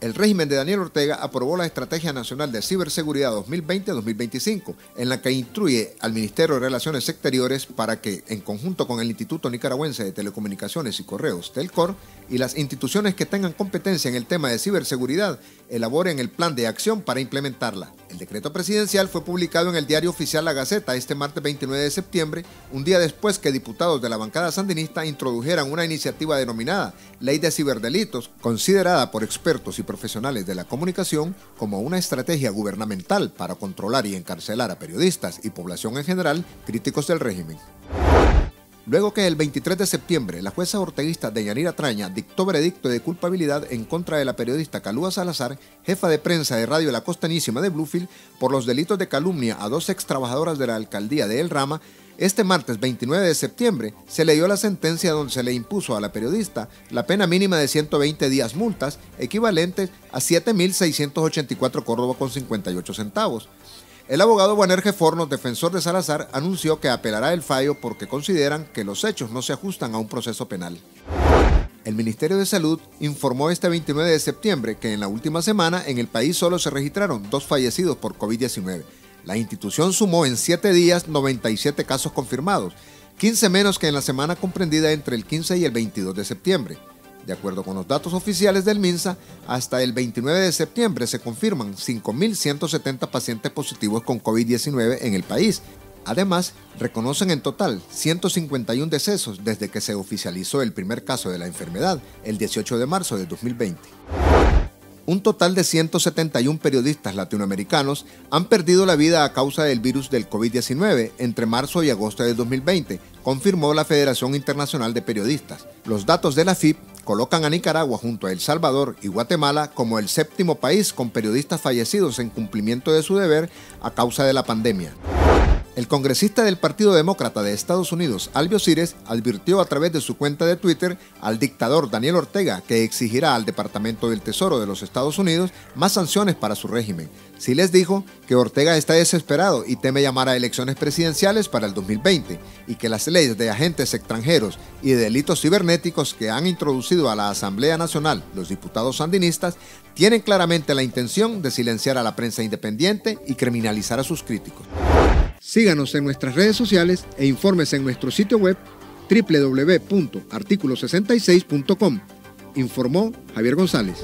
el régimen de Daniel Ortega aprobó la Estrategia Nacional de Ciberseguridad 2020-2025, en la que instruye al Ministerio de Relaciones Exteriores para que, en conjunto con el Instituto Nicaragüense de Telecomunicaciones y Correos, Telcor, y las instituciones que tengan competencia en el tema de ciberseguridad, elaboren el plan de acción para implementarla. El decreto presidencial fue publicado en el diario oficial La Gaceta este martes 29 de septiembre, un día después que diputados de la bancada sandinista introdujeran una iniciativa denominada Ley de Ciberdelitos, considerada por expertos y profesionales de la comunicación como una estrategia gubernamental para controlar y encarcelar a periodistas y población en general críticos del régimen. Luego que el 23 de septiembre la jueza orteguista Deyanira Traña dictó veredicto de culpabilidad en contra de la periodista Calúa Salazar, jefa de prensa de Radio La Costanísima de Bluefield, por los delitos de calumnia a dos ex trabajadoras de la alcaldía de El Rama, este martes 29 de septiembre se leyó la sentencia donde se le impuso a la periodista la pena mínima de 120 días multas, equivalentes a 7.684 Córdoba con 58 centavos. El abogado Buanerge Fornos, defensor de Salazar, anunció que apelará el fallo porque consideran que los hechos no se ajustan a un proceso penal. El Ministerio de Salud informó este 29 de septiembre que en la última semana en el país solo se registraron dos fallecidos por COVID-19 la institución sumó en 7 días 97 casos confirmados, 15 menos que en la semana comprendida entre el 15 y el 22 de septiembre. De acuerdo con los datos oficiales del MINSA, hasta el 29 de septiembre se confirman 5.170 pacientes positivos con COVID-19 en el país. Además, reconocen en total 151 decesos desde que se oficializó el primer caso de la enfermedad el 18 de marzo de 2020. Un total de 171 periodistas latinoamericanos han perdido la vida a causa del virus del COVID-19 entre marzo y agosto de 2020, confirmó la Federación Internacional de Periodistas. Los datos de la FIP colocan a Nicaragua junto a El Salvador y Guatemala como el séptimo país con periodistas fallecidos en cumplimiento de su deber a causa de la pandemia. El congresista del Partido Demócrata de Estados Unidos, Albio Cires, advirtió a través de su cuenta de Twitter al dictador Daniel Ortega que exigirá al Departamento del Tesoro de los Estados Unidos más sanciones para su régimen. les dijo que Ortega está desesperado y teme llamar a elecciones presidenciales para el 2020 y que las leyes de agentes extranjeros y de delitos cibernéticos que han introducido a la Asamblea Nacional los diputados sandinistas tienen claramente la intención de silenciar a la prensa independiente y criminalizar a sus críticos. Síganos en nuestras redes sociales e informes en nuestro sitio web www.articulo66.com. Informó Javier González.